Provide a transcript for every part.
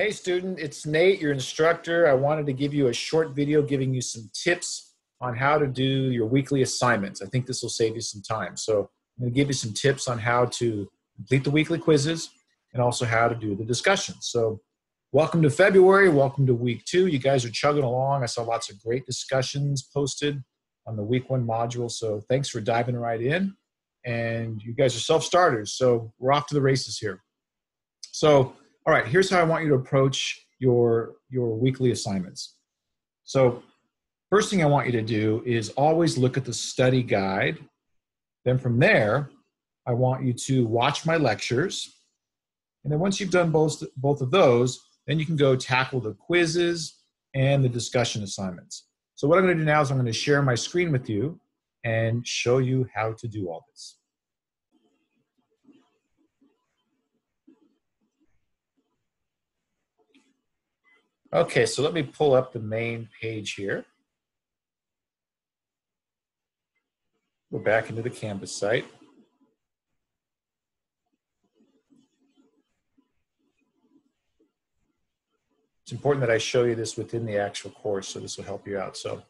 Hey student, it's Nate, your instructor. I wanted to give you a short video giving you some tips on how to do your weekly assignments. I think this will save you some time. So I'm gonna give you some tips on how to complete the weekly quizzes and also how to do the discussions. So welcome to February, welcome to week two. You guys are chugging along. I saw lots of great discussions posted on the week one module. So thanks for diving right in. And you guys are self-starters. So we're off to the races here. So all right, here's how I want you to approach your, your weekly assignments. So first thing I want you to do is always look at the study guide. Then from there, I want you to watch my lectures. And then once you've done both, both of those, then you can go tackle the quizzes and the discussion assignments. So what I'm gonna do now is I'm gonna share my screen with you and show you how to do all this. Okay, so let me pull up the main page here. Go back into the Canvas site. It's important that I show you this within the actual course, so this will help you out. So,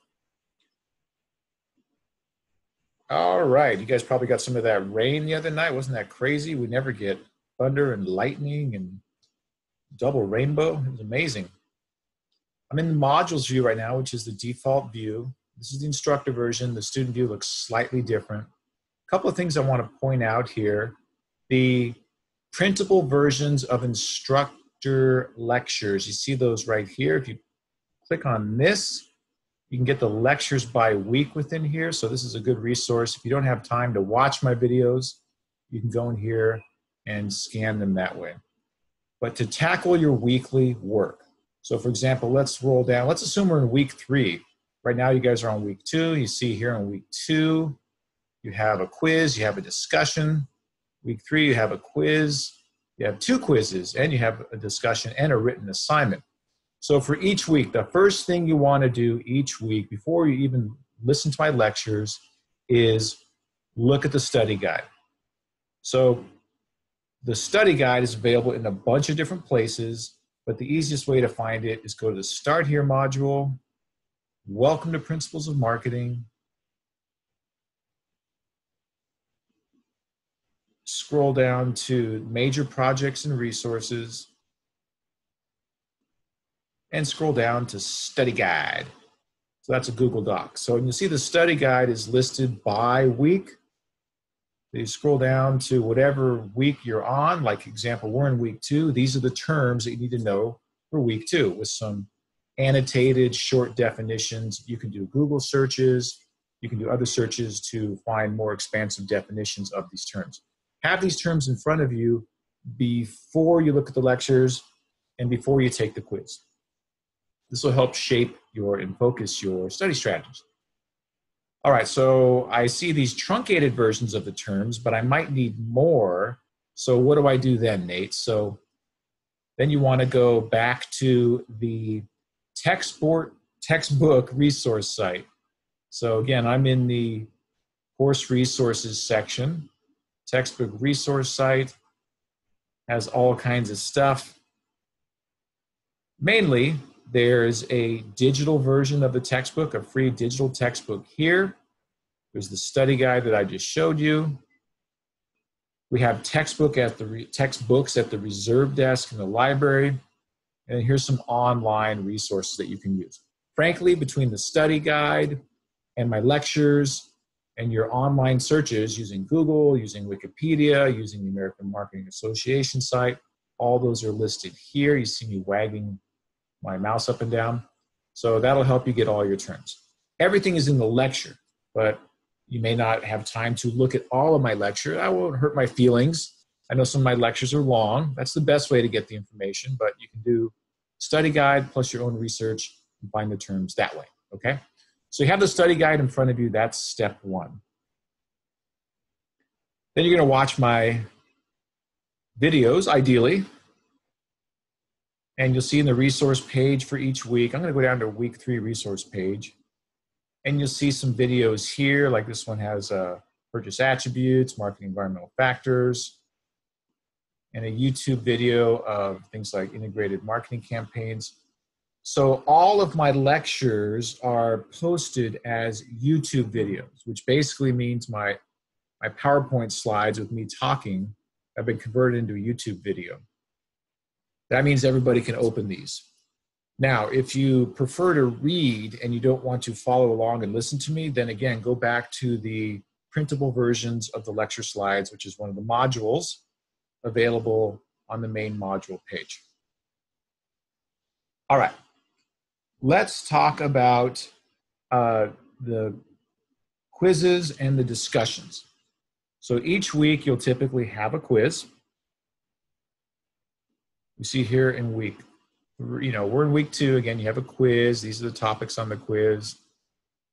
all right, you guys probably got some of that rain the other night. Wasn't that crazy? We never get thunder and lightning and double rainbow. It was amazing. I'm in the modules view right now, which is the default view. This is the instructor version. The student view looks slightly different. A couple of things I want to point out here. The printable versions of instructor lectures, you see those right here. If you click on this, you can get the lectures by week within here. So this is a good resource. If you don't have time to watch my videos, you can go in here and scan them that way. But to tackle your weekly work, so for example, let's roll down. Let's assume we're in week three. Right now, you guys are on week two. You see here in week two, you have a quiz, you have a discussion. Week three, you have a quiz, you have two quizzes, and you have a discussion and a written assignment. So for each week, the first thing you want to do each week before you even listen to my lectures is look at the study guide. So the study guide is available in a bunch of different places. But the easiest way to find it is go to the Start Here module, Welcome to Principles of Marketing, scroll down to Major Projects and Resources, and scroll down to Study Guide. So that's a Google Doc. So you see the study guide is listed by week you scroll down to whatever week you're on, like example, we're in week two. These are the terms that you need to know for week two with some annotated short definitions. You can do Google searches. You can do other searches to find more expansive definitions of these terms. Have these terms in front of you before you look at the lectures and before you take the quiz. This will help shape your and focus your study strategies. All right, so I see these truncated versions of the terms, but I might need more. So what do I do then, Nate? So then you want to go back to the textbook, textbook resource site. So again, I'm in the course resources section. Textbook resource site has all kinds of stuff. Mainly, there's a digital version of the textbook, a free digital textbook here. There's the study guide that I just showed you. We have textbook at the textbooks at the reserve desk in the library. And here's some online resources that you can use. Frankly, between the study guide and my lectures and your online searches using Google, using Wikipedia, using the American Marketing Association site, all those are listed here. You see me wagging my mouse up and down. So that'll help you get all your terms. Everything is in the lecture, but you may not have time to look at all of my lecture. That won't hurt my feelings. I know some of my lectures are long. That's the best way to get the information, but you can do study guide plus your own research and find the terms that way, okay? So you have the study guide in front of you. That's step one. Then you're gonna watch my videos, ideally, and you'll see in the resource page for each week, I'm gonna go down to week three resource page, and you'll see some videos here, like this one has uh, purchase attributes, marketing environmental factors. and a YouTube video of things like integrated marketing campaigns. So all of my lectures are posted as YouTube videos, which basically means my, my PowerPoint slides with me talking have been converted into a YouTube video. That means everybody can open these. Now, if you prefer to read and you don't want to follow along and listen to me, then again, go back to the printable versions of the lecture slides, which is one of the modules available on the main module page. All right, let's talk about uh, the quizzes and the discussions. So each week you'll typically have a quiz. You see here in week you know, we're in week two. Again, you have a quiz. These are the topics on the quiz.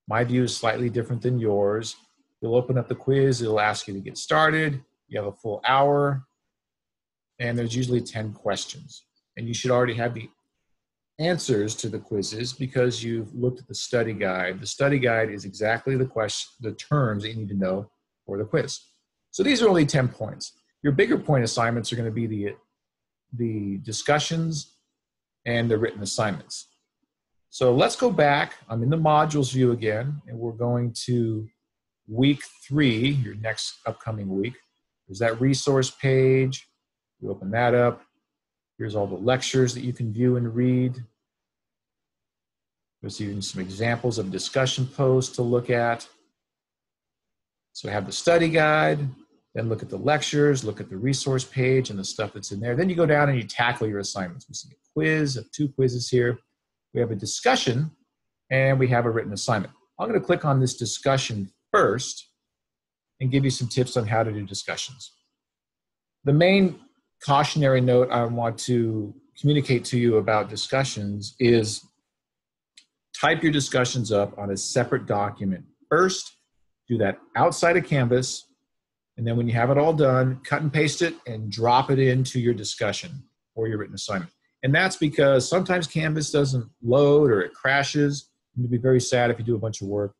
My view is slightly different than yours. You'll open up the quiz. It'll ask you to get started. You have a full hour. And there's usually 10 questions. And you should already have the answers to the quizzes because you've looked at the study guide. The study guide is exactly the question, the terms that you need to know for the quiz. So these are only 10 points. Your bigger point assignments are going to be the, the discussions and the written assignments. So let's go back. I'm in the modules view again, and we're going to week three, your next upcoming week. There's that resource page. You open that up. Here's all the lectures that you can view and read. There's even some examples of discussion posts to look at. So I have the study guide, then look at the lectures, look at the resource page and the stuff that's in there. Then you go down and you tackle your assignments. We see a quiz, of two quizzes here. We have a discussion and we have a written assignment. I'm going to click on this discussion first and give you some tips on how to do discussions. The main cautionary note I want to communicate to you about discussions is type your discussions up on a separate document. First, do that outside of Canvas and then when you have it all done, cut and paste it and drop it into your discussion or your written assignment. And that's because sometimes Canvas doesn't load or it crashes. You'd be very sad if you do a bunch of work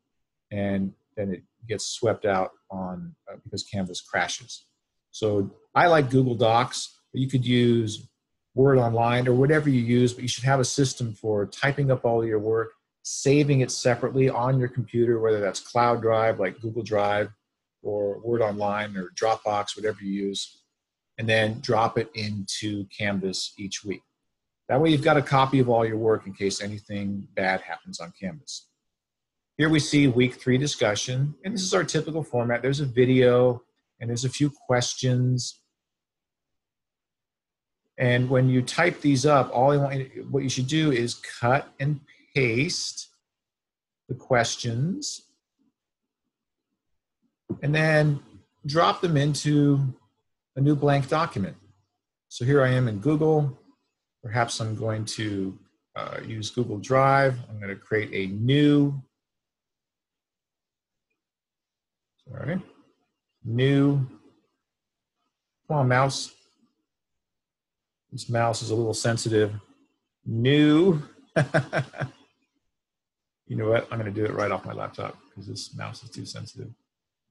and then it gets swept out on uh, because Canvas crashes. So I like Google Docs, but you could use Word Online or whatever you use, but you should have a system for typing up all your work, saving it separately on your computer, whether that's Cloud Drive like Google Drive or Word Online or Dropbox, whatever you use, and then drop it into Canvas each week. That way you've got a copy of all your work in case anything bad happens on Canvas. Here we see week three discussion, and this is our typical format. There's a video and there's a few questions. And when you type these up, all I want what you should do is cut and paste the questions and then drop them into a new blank document. So here I am in Google. Perhaps I'm going to uh, use Google Drive. I'm going to create a new, sorry, new, come on mouse. This mouse is a little sensitive. New, you know what? I'm going to do it right off my laptop because this mouse is too sensitive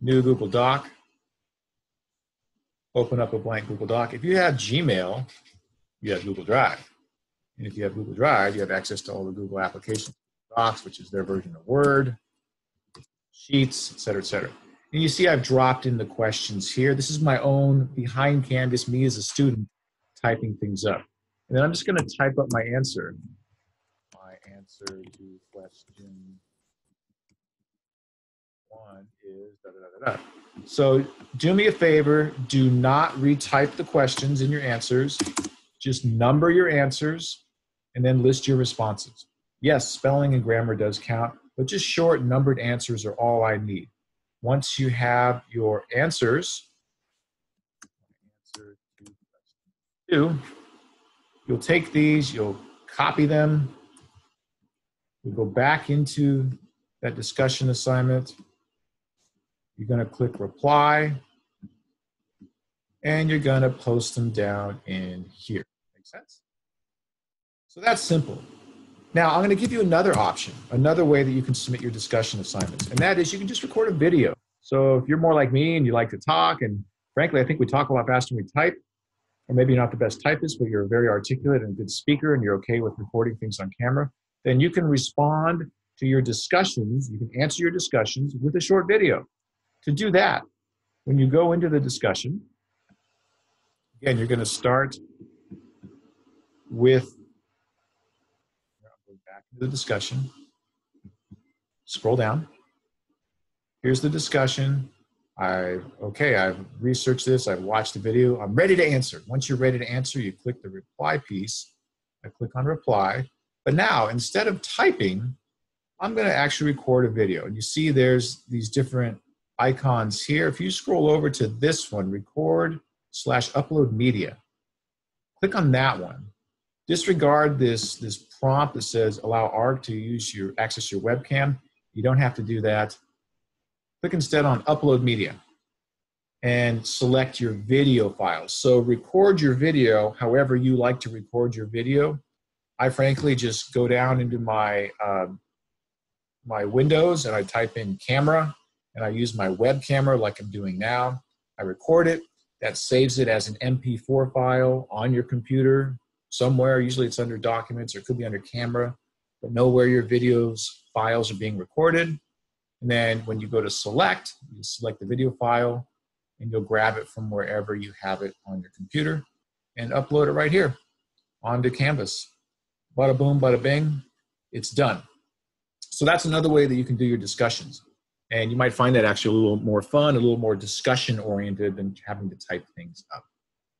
new Google Doc, open up a blank Google Doc. If you have Gmail, you have Google Drive. And if you have Google Drive, you have access to all the Google applications, Docs, which is their version of Word, Sheets, et cetera, et cetera. And you see I've dropped in the questions here. This is my own behind Canvas, me as a student typing things up. And then I'm just going to type up my answer. My answer to question one is da, da, da, So do me a favor, do not retype the questions in your answers. Just number your answers and then list your responses. Yes, spelling and grammar does count, but just short numbered answers are all I need. Once you have your answers, answer two, you'll take these, you'll copy them, you'll go back into that discussion assignment, you're going to click reply and you're going to post them down in here. Make sense? So that's simple. Now I'm going to give you another option, another way that you can submit your discussion assignments, and that is you can just record a video. So if you're more like me and you like to talk, and frankly, I think we talk a lot faster than we type, or maybe you're not the best typist, but you're very articulate and a good speaker and you're okay with recording things on camera, then you can respond to your discussions. You can answer your discussions with a short video. To do that, when you go into the discussion, again, you're going to start with back the discussion. Scroll down. Here's the discussion. I okay, I've researched this, I've watched the video, I'm ready to answer. Once you're ready to answer, you click the reply piece. I click on reply. But now, instead of typing, I'm going to actually record a video. And you see there's these different icons here. If you scroll over to this one, record slash upload media, click on that one. Disregard this, this prompt that says allow ARC to use your access your webcam. You don't have to do that. Click instead on upload media and select your video files. So record your video however you like to record your video. I frankly just go down into my um, my windows and I type in camera and I use my web camera like I'm doing now. I record it. That saves it as an MP4 file on your computer somewhere. Usually it's under documents or it could be under camera, but know where your videos files are being recorded. And then when you go to select, you select the video file and you'll grab it from wherever you have it on your computer and upload it right here onto Canvas. Bada boom, bada bing, it's done. So that's another way that you can do your discussions. And you might find that actually a little more fun, a little more discussion oriented than having to type things up.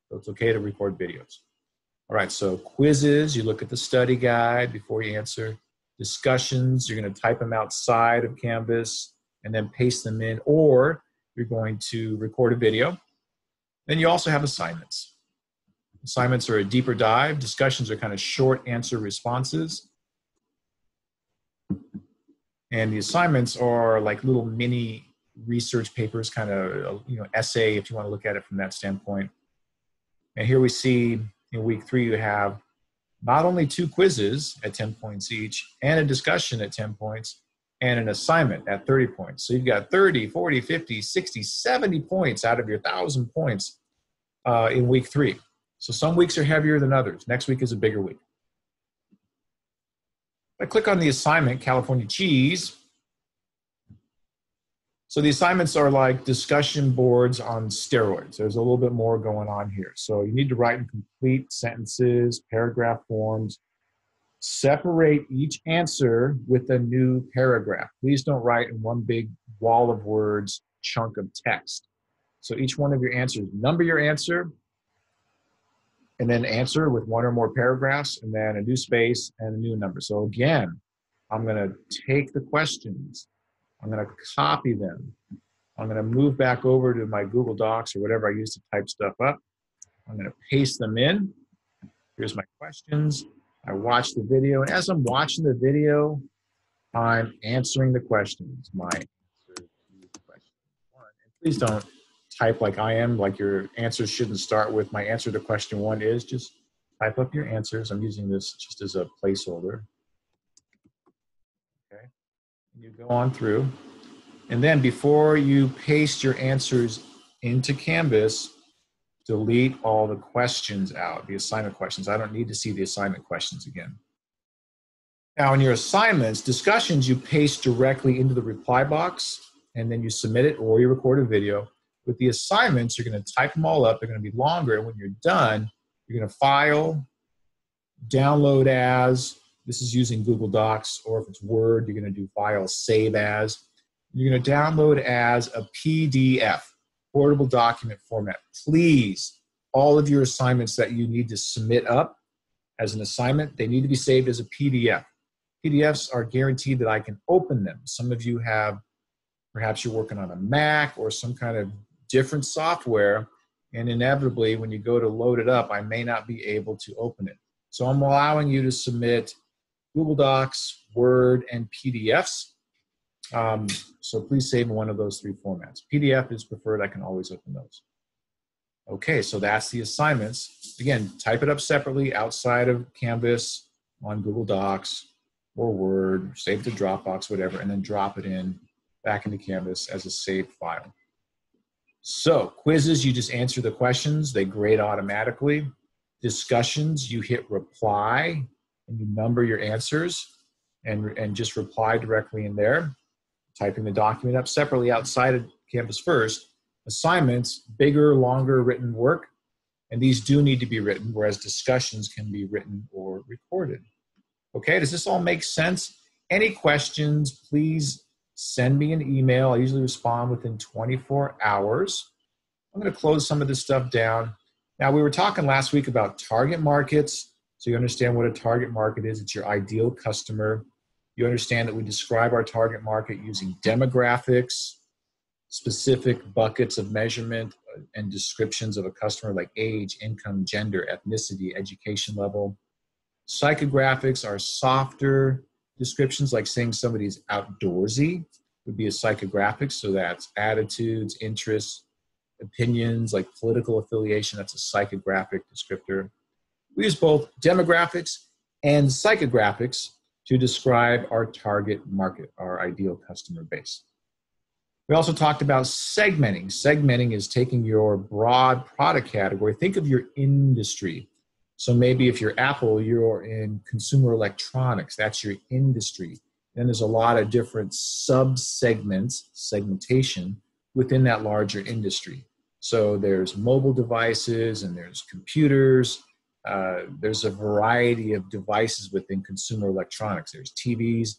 So it's okay to record videos. All right, so quizzes, you look at the study guide before you answer. Discussions, you're going to type them outside of Canvas and then paste them in, or you're going to record a video. Then you also have assignments. Assignments are a deeper dive. Discussions are kind of short answer responses. And the assignments are like little mini research papers, kind of, you know, essay, if you want to look at it from that standpoint. And here we see in week three, you have not only two quizzes at 10 points each and a discussion at 10 points and an assignment at 30 points. So you've got 30, 40, 50, 60, 70 points out of your 1,000 points uh, in week three. So some weeks are heavier than others. Next week is a bigger week. I click on the assignment, California Cheese, so the assignments are like discussion boards on steroids. There's a little bit more going on here. So you need to write in complete sentences, paragraph forms. Separate each answer with a new paragraph. Please don't write in one big wall of words, chunk of text. So each one of your answers, number your answer, and then answer with one or more paragraphs, and then a new space and a new number. So again, I'm going to take the questions I'm going to copy them. I'm going to move back over to my Google Docs or whatever I use to type stuff up. I'm going to paste them in. Here's my questions. I watch the video, and as I'm watching the video, I'm answering the questions. My answer to question one. And please don't type like I am, like your answers shouldn't start with my answer to question one is. Just type up your answers. I'm using this just as a placeholder Okay. and you go on through. And then before you paste your answers into Canvas, delete all the questions out, the assignment questions. I don't need to see the assignment questions again. Now, in your assignments, discussions, you paste directly into the reply box and then you submit it or you record a video. With the assignments, you're going to type them all up. They're going to be longer. And when you're done, you're going to file, download as, this is using Google Docs, or if it's Word, you're going to do file save as. You're going to download as a PDF, portable document format. Please, all of your assignments that you need to submit up as an assignment, they need to be saved as a PDF. PDFs are guaranteed that I can open them. Some of you have, perhaps you're working on a Mac or some kind of different software, and inevitably, when you go to load it up, I may not be able to open it. So I'm allowing you to submit Google Docs, Word, and PDFs. Um, so please save in one of those three formats. PDF is preferred. I can always open those. Okay, so that's the assignments. Again, type it up separately outside of Canvas on Google Docs or Word, save to Dropbox, whatever, and then drop it in back into Canvas as a saved file. So, quizzes, you just answer the questions, they grade automatically. Discussions, you hit reply and you number your answers and, and just reply directly in there, typing the document up separately outside of Canvas First. Assignments, bigger, longer written work, and these do need to be written, whereas discussions can be written or recorded. Okay, does this all make sense? Any questions, please send me an email. I usually respond within 24 hours. I'm going to close some of this stuff down. Now, we were talking last week about target markets. So you understand what a target market is. It's your ideal customer. You understand that we describe our target market using demographics, specific buckets of measurement uh, and descriptions of a customer like age, income, gender, ethnicity, education level. Psychographics are softer descriptions, like saying somebody's outdoorsy would be a psychographic. So that's attitudes, interests, opinions, like political affiliation. That's a psychographic descriptor. We use both demographics and psychographics to describe our target market, our ideal customer base. We also talked about segmenting. Segmenting is taking your broad product category, think of your industry. So maybe if you're Apple, you're in consumer electronics, that's your industry. Then there's a lot of different sub segments, segmentation within that larger industry. So there's mobile devices and there's computers. Uh, there's a variety of devices within consumer electronics. There's TVs.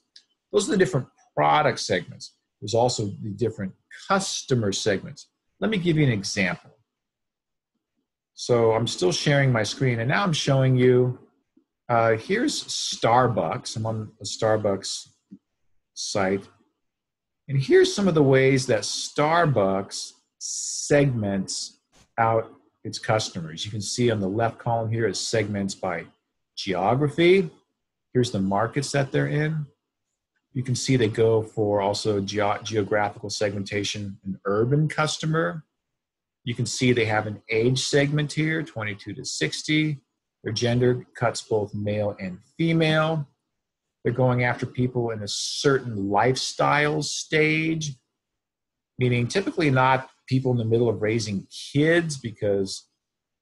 Those are the different product segments. There's also the different customer segments. Let me give you an example. So I'm still sharing my screen, and now I'm showing you. Uh, here's Starbucks. I'm on the Starbucks site, and here's some of the ways that Starbucks segments out its customers. You can see on the left column here it segments by geography. Here's the markets that they're in. You can see they go for also ge- geographical segmentation, an urban customer, you can see they have an age segment here, 22 to 60. Their gender cuts both male and female. They're going after people in a certain lifestyle stage, meaning typically not people in the middle of raising kids because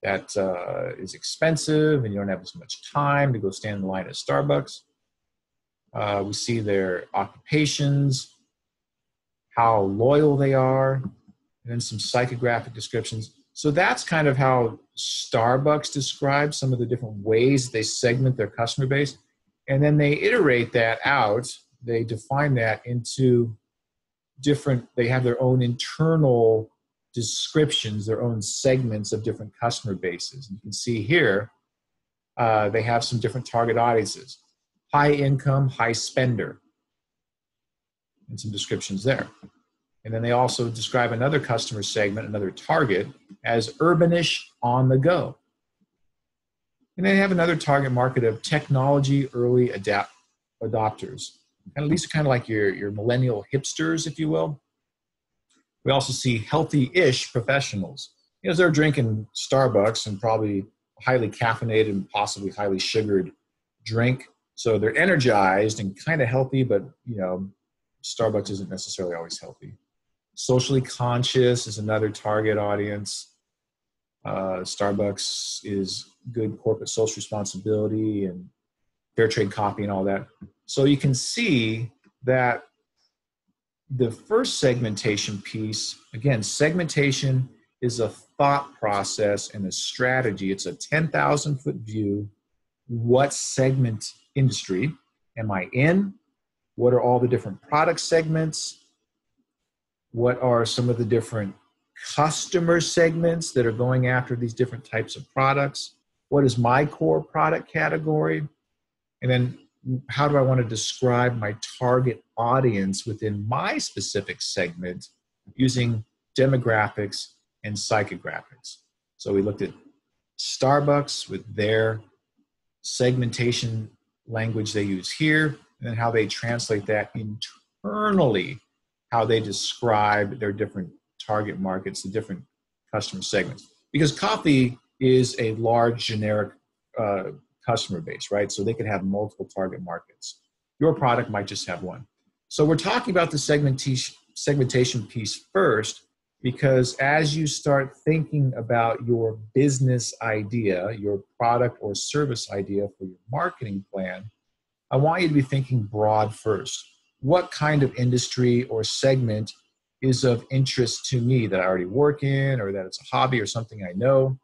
that uh, is expensive and you don't have as much time to go stand in line at Starbucks. Uh, we see their occupations, how loyal they are, and then some psychographic descriptions. So that's kind of how Starbucks describes some of the different ways they segment their customer base. And then they iterate that out, they define that into different, they have their own internal descriptions, their own segments of different customer bases. You can see here, uh, they have some different target audiences high income, high spender, and some descriptions there. And then they also describe another customer segment, another target, as urbanish on the go. And they have another target market of technology early adopters. And these are kind of like your, your millennial hipsters, if you will. We also see healthy-ish professionals. You know, they're drinking Starbucks and probably highly caffeinated and possibly highly sugared drink. So they're energized and kind of healthy, but you know, Starbucks isn't necessarily always healthy. Socially conscious is another target audience. Uh, Starbucks is good corporate social responsibility and fair trade copy and all that. So you can see that the first segmentation piece, again, segmentation is a thought process and a strategy. It's a 10,000 foot view. What segment industry am I in? What are all the different product segments? What are some of the different customer segments that are going after these different types of products? What is my core product category? And then how do i want to describe my target audience within my specific segment using demographics and psychographics? So we looked at starbucks with their segmentation language they use here and then how they translate that internally how they describe their different target markets, the different customer segments. Because coffee is a large generic uh, customer base, right? So they could have multiple target markets. Your product might just have one. So we're talking about the segmentation segmentation piece first because as you start thinking about your business idea, your product or service idea for your marketing plan, I want you to be thinking broad first. What kind of industry or segment is of interest to me that I already work in or that it's a hobby or something I know?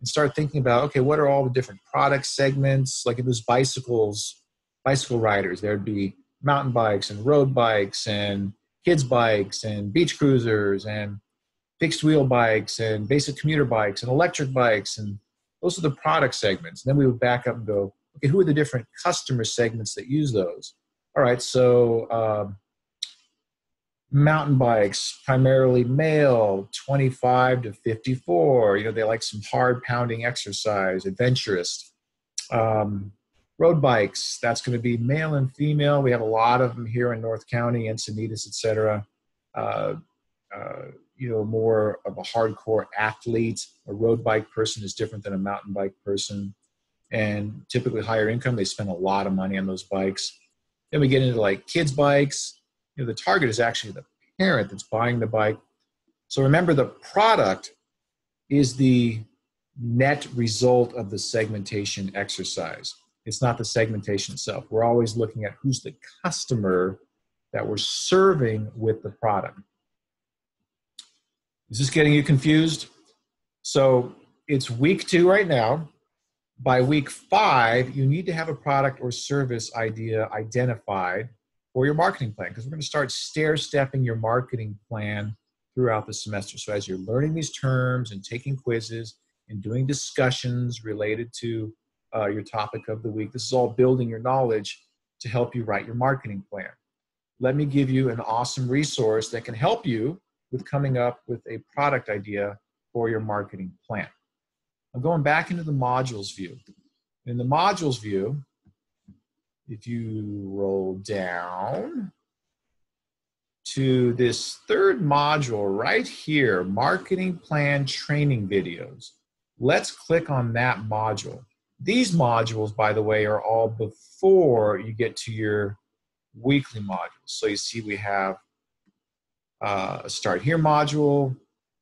And start thinking about okay, what are all the different product segments? Like if it was bicycles, bicycle riders, there'd be mountain bikes and road bikes and kids bikes and beach cruisers and fixed wheel bikes and basic commuter bikes and electric bikes and those are the product segments and then we would back up and go okay who are the different customer segments that use those all right so um, mountain bikes primarily male 25 to 54 you know they like some hard pounding exercise adventurous. Um, road bikes that's going to be male and female. We have a lot of them here in north county encinitas etc uh, uh, you know more of a hardcore athlete. A road bike person is different than a mountain bike person. And typically higher income they spend a lot of money on those bikes then we get into like kids bikes. You know the target is actually the parent that's buying the bike. So remember the product is the net result of the segmentation exercise. It's not the segmentation itself. We're always looking at who's the customer that we're serving with the product. Is this getting you confused? So it's week two right now. By week five, you need to have a product or service idea identified for your marketing plan because we're going to start stair stepping your marketing plan throughout the semester. So as you're learning these terms and taking quizzes and doing discussions related to uh, your topic of the week, this is all building your knowledge to help you write your marketing plan. Let me give you an awesome resource that can help you with coming up with a product idea for your marketing plan. I'm going back into the modules view. In the modules view, if you roll down to this third module right here, marketing plan training videos, let's click on that module. These modules, by the way, are all before you get to your weekly modules. So you see we have uh, a Start Here module,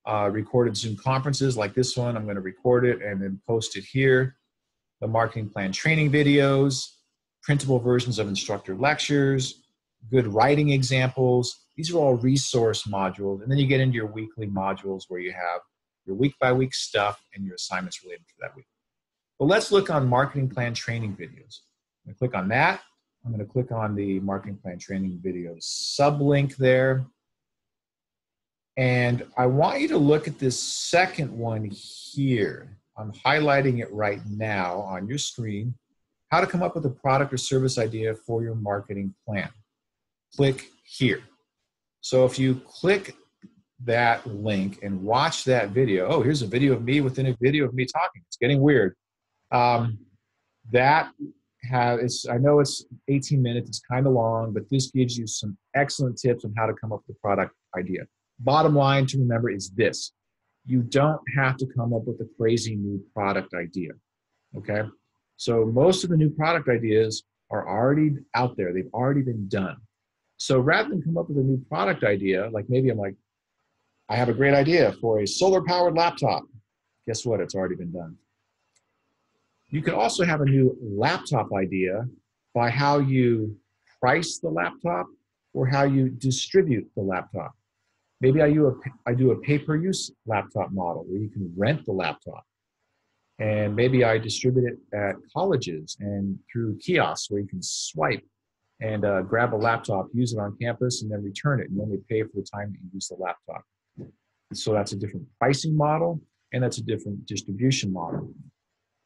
uh, recorded Zoom conferences like this one. I'm going to record it and then post it here. The marketing plan training videos, printable versions of instructor lectures, good writing examples. These are all resource modules. And then you get into your weekly modules where you have your week by week stuff and your assignments related to that week. But let's look on marketing plan training videos. I'm going to click on that. I'm going to click on the marketing plan training videos sublink there. And I want you to look at this second one here. I'm highlighting it right now on your screen. How to come up with a product or service idea for your marketing plan. Click here. So if you click that link and watch that video, oh, here's a video of me within a video of me talking. It's getting weird. Um, that has, I know it's 18 minutes, it's kind of long, but this gives you some excellent tips on how to come up with a product idea bottom line to remember is this you don't have to come up with a crazy new product idea. Okay. So most of the new product ideas are already out there, they've already been done. So rather than come up with a new product idea, like maybe I'm like, I have a great idea for a solar powered laptop. Guess what? It's already been done. You can also have a new laptop idea by how you price the laptop or how you distribute the laptop. Maybe I do a, I do a pay-per-use laptop model where you can rent the laptop. And maybe I distribute it at colleges and through kiosks where you can swipe and uh, grab a laptop, use it on campus, and then return it and only pay for the time that you use the laptop. So that's a different pricing model and that's a different distribution model.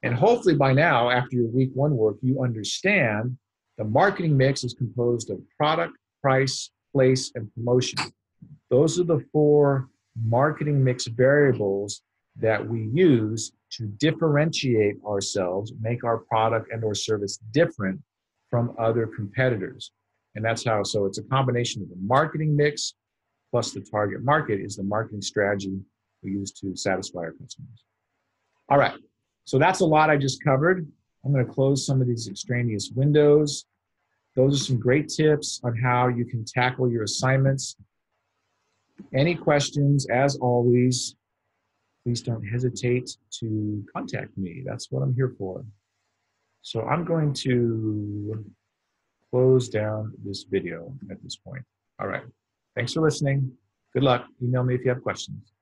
And hopefully by now, after your week one work, you understand the marketing mix is composed of product, price, place, and promotion. Those are the four marketing mix variables that we use to differentiate ourselves, make our product and or service different from other competitors. And that's how, so it's a combination of the marketing mix plus the target market is the marketing strategy we use to satisfy our customers. All right, so that's a lot I just covered. I'm gonna close some of these extraneous windows. Those are some great tips on how you can tackle your assignments Any questions, as always, please don't hesitate to contact me. That's what I'm here for. So I'm going to close down this video at this point. All right. Thanks for listening. Good luck. Email me if you have questions.